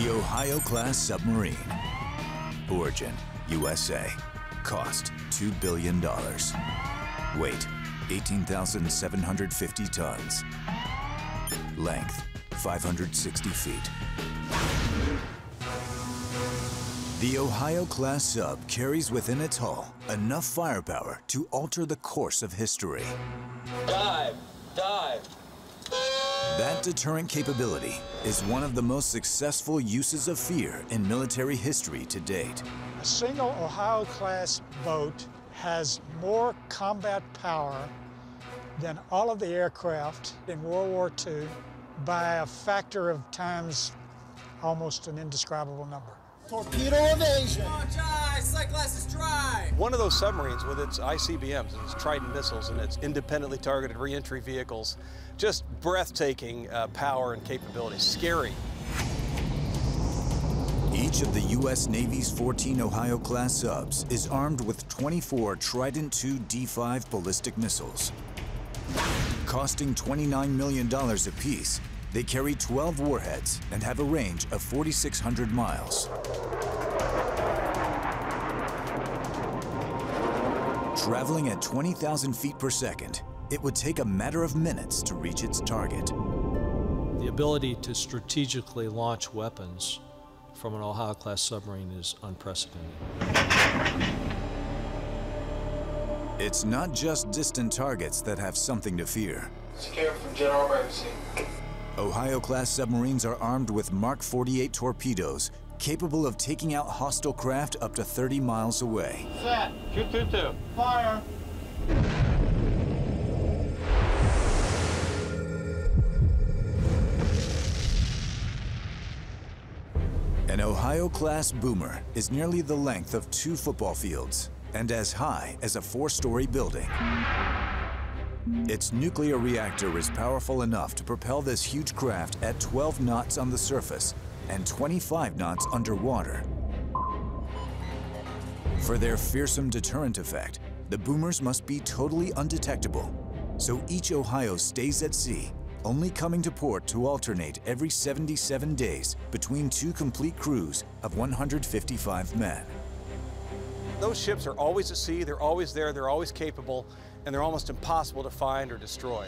The Ohio-class submarine. Origin, USA. Cost, $2 billion. Weight, 18,750 tons. Length, 560 feet. The Ohio-class sub carries within its hull enough firepower to alter the course of history. Dive! Dive! That deterrent capability is one of the most successful uses of fear in military history to date. A single Ohio-class boat has more combat power than all of the aircraft in World War II by a factor of times almost an indescribable number. Torpedo evasion. Come on, Jai! Sight dry! One of those submarines with its ICBMs and its Trident missiles and its independently targeted reentry vehicles, just breathtaking uh, power and capability. Scary. Each of the U.S. Navy's 14 Ohio-class subs is armed with 24 Trident II D5 ballistic missiles. Costing $29 million apiece, they carry 12 warheads and have a range of 4,600 miles. Traveling at 20,000 feet per second, it would take a matter of minutes to reach its target. The ability to strategically launch weapons from an Ohio-class submarine is unprecedented. It's not just distant targets that have something to fear. Secure from general emergency. Ohio-class submarines are armed with Mark 48 torpedoes, capable of taking out hostile craft up to 30 miles away. Set. Shoot, two, two. Fire. An Ohio-class boomer is nearly the length of two football fields and as high as a four-story building. Its nuclear reactor is powerful enough to propel this huge craft at 12 knots on the surface and 25 knots underwater. For their fearsome deterrent effect, the boomers must be totally undetectable, so each Ohio stays at sea, only coming to port to alternate every 77 days between two complete crews of 155 men. Those ships are always at sea, they're always there, they're always capable, and they're almost impossible to find or destroy.